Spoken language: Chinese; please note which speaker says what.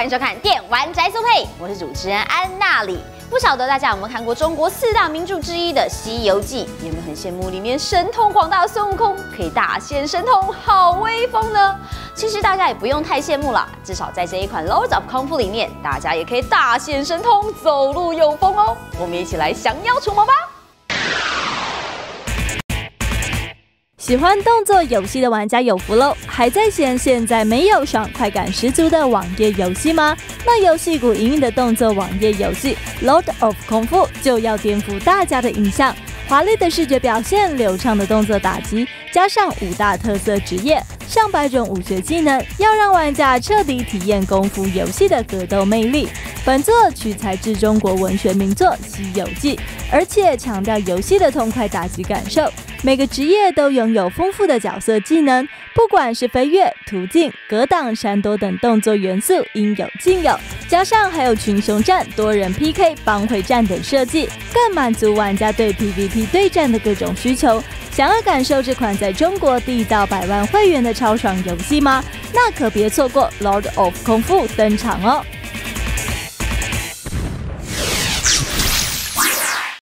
Speaker 1: 欢迎收看《电玩宅速配》，我是主持人安娜里。不晓得大家有没有看过中国四大名著之一的《西游记》，有没有很羡慕里面神通广大的孙悟空可以大显神通，好威风呢？其实大家也不用太羡慕了，至少在这一款《Lords of Kung Fu》里面，大家也可以大显神通，走路有风哦。我们一起来降妖除魔吧！
Speaker 2: 喜欢动作游戏的玩家有福喽！还在嫌现在没有爽快感十足的网页游戏吗？那游戏股营运的动作网页游戏《Lord of 空腹》就要颠覆大家的印象。华丽的视觉表现，流畅的动作打击，加上五大特色职业，上百种武学技能，要让玩家彻底体验功夫游戏的格斗魅力。本作取材自中国文学名作《西游记》，而且强调游戏的痛快打击感受。每个职业都拥有丰富的角色技能，不管是飞跃、途径、格挡、闪躲等动作元素应有尽有，加上还有群雄战、多人 PK、帮会战等设计，更满足玩家对 PVP 对战的各种需求。想要感受这款在中国地道百万会员的超爽游戏吗？那可别错过《Lord of Kongfu》登场哦！